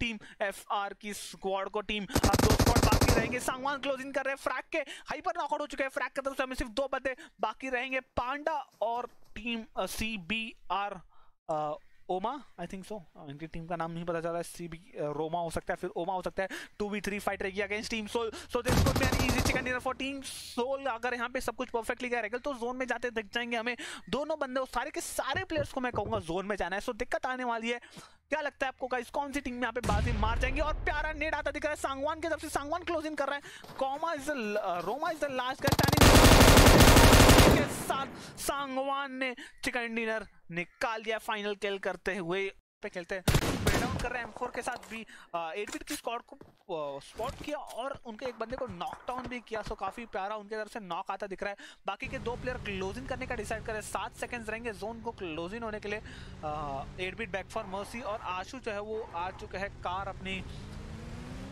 Team F R की squad को team, अब दो स्क्वाड बाकी रहेंगे। सांगवान क्लोजिंग कर रहे हैं फ्रैक के। हाइपर नॉकआउट हो चुके हैं फ्रैक की तरफ़ से। हमें सिर्फ़ दो बंदे बाकी रहेंगे पांडा और टीम सी बी आर ओमा आई थिंक सो इनकी टीम का नाम नहीं पता चल सी बी रोमा हो सकता है, फिर ओमा हो सकता है। टू बी थ्री फाइट रहेगी against team Soul so this could be an easy chicken dinner for team Soul अगर यहाँ पे सब कुछ परफेक्टली गया रहेगा तो जोन में जाते दिख जाएँगे हमें। दोनों बंदे, सारे के सारे प्लेयर्स को मैं कहूँगा जोन में जाना है। सो दिक्कत आने वाली है। क्या लगता है आपको गाइस कौन सी टीम यहाँ पे बाजी मार जाएँगे? और प्यारा नेट आता दिख रहा है, सांगवान के तरफ़ से, सांगवान क्लोजिंग कर रहा है। Comma is Roma is the last का के साथ सांगवान ने चिकन डिनर निकाल दिया फाइनल खेल करते हुए। पे खेलते हैं। कर रहे हैं एम के साथ भी। एडविट की स्कॉट को स्पॉट किया और उनके एक बंदे को नॉक डाउन भी किया। सो काफ़ी प्यारा उनके तरफ़ से नॉक आता दिख रहा है। बाकी के दो प्लेयर क्लोजिंग करने का डिसाइड करें सात सेकेंड्स रहेंगे जोन को क्लोजिंग होने के लिए। एट बैक फॉर मर्सी और आशु जो है वो आ चुके हैं। कार अपनी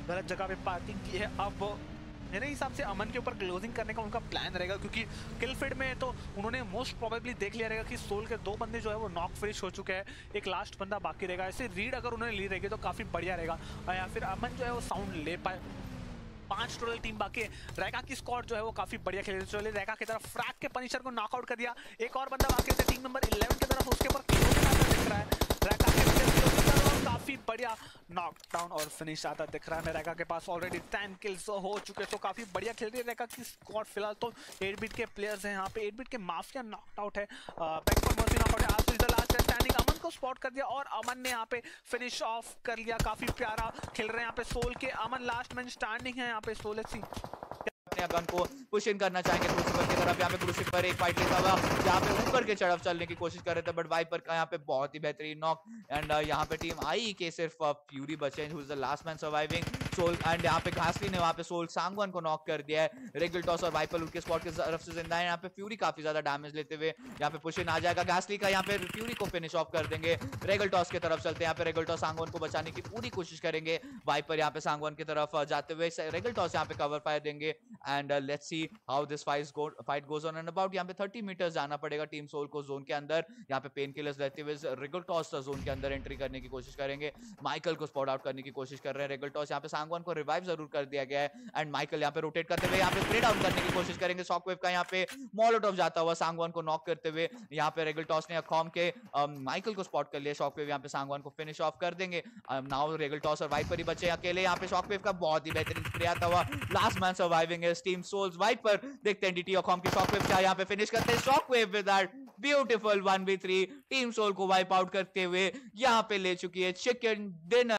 गलत जगह पे पार्किंग की है। अब मेरे हिसाब से अमन के ऊपर क्लोजिंग करने का उनका प्लान रहेगा, क्योंकि किल फिड में तो उन्होंने मोस्ट प्रोबेबली देख लिया रहेगा कि सोल के दो बंदे जो है वो नॉक फिनिश हो चुके हैं, एक लास्ट बंदा बाकी रहेगा। ऐसे रीड अगर उन्होंने ली रहेगी तो काफ़ी बढ़िया रहेगा। या फिर अमन जो है वो साउंड ले पाए। पाँच टोटल टीम बाकी है। रैका की स्कॉट जो है वो काफ़ी बढ़िया खेल रही है। रैका की तरफ़ फ्रैक के पनिशर को नॉकआउट कर दिया। एक और बंदा बाकी टीम नंबर 11 की तरफ़ उसके ऊपर दिख रहा है रैका के काफ़ी बढ़िया नॉकडाउन और फिनिश आता दिख रहा है। रेका के पास ऑलरेडी टेन किल्स हो चुके तो काफ़ी बढ़िया खेल रही है रेका की स्क्वाड फ़िलहाल। तो 8 बिट के प्लेयर्स हैं यहाँ पे। 8 बिट के माफिया है। नॉकआउट है। अमन को स्पॉट कर दिया और अमन ने यहाँ पे फिनिश ऑफ़ कर लिया। काफ़ी प्यारा खेल रहे हैं यहाँ पे सोल के। अमन लास्ट मैन स्टैंडिंग है यहाँ पे सोल सी अपने गन को पुश इन करना चाहेंगे क्रूसिफर की तरफ़ यहाँ पे क्रूसिफर एक फाइट लेता हुआ यहाँ पे ऊपर के चढ़फ चलने की कोशिश कर रहे थे बट वाइपर का यहाँ पे बहुत ही बेहतरीन नॉक एंड uh, यहाँ पे टीम आई के सिर्फ़ uh, बचे who is the last man surviving Soul and यहाँ पे घासली ने वहाँ पे सोल सांगवन को नॉक कर दिया है रेगल टॉस और वाइपर उनके स्पॉट की तरफ़ से ज़िंदा है यहाँ पे फ्यूरी काफ़ी ज़्यादा डैमेज लेते हुए यहाँ पे पुश इन आ जाएगा घासली का यहाँ पे फ्यूरी को फिनिश ऑफ़ कर देंगे रेगल टॉस की तरफ़ चलते हैं यहाँ पे रेगल टॉस सांगवन को बचाने की पूरी कोशिश करेंगे वाइपर यहाँ पे सांगवन की तरफ़ uh, जाते हुए रेगल टॉस यहाँ पे कवर फायर देंगे and let's see how this fight fight goes on and about यहाँ पे 30 मीटर जाना पड़ेगा टीम सोल को जोन के अंदर। यहाँ पे पेन किलर्स रहते हुए रेगल टॉस जोन के अंदर एंट्री करने की कोशिश करेंगे। माइकल को स्पॉट आउट करने की कोशिश कर रहे हैं रेगल टॉस यहाँ पे सांगवान को रिवाइव ज़रूर कर दिया गया है। एंड माइकल यहाँ पे रोटेट करते हुए यहाँ पे स्प्रे डाउन करने की कोशिश करेंगे। सॉकवेव का यहाँ पे मॉलोटॉफ जाता हुआ सांगवान को नॉक करते हुए यहाँ पे रेगल टॉस ने अखॉम के माइकल को स्पॉट कर लिया। शॉकवेव यहाँ पे सांगवान को फिनिश ऑफ़ कर देंगे। नाउ रेगल टॉस और वाइपर ही बचे अकेले यहाँ पे शॉकवेव का बहुत ही बेहतरीन स्प्रे आता हुआ लास्ट मैन सर्वाइविंग है स्टीम सोल्स वाइपर देखते हैं डीटी ऑकॉम की शॉकवेव क्या यहाँ पे फिनिश करते हैं। Shockwave with beautiful one B three team Soul को वाइप आउट करते हुए यहाँ पे ले चुकी है चिकन डिनर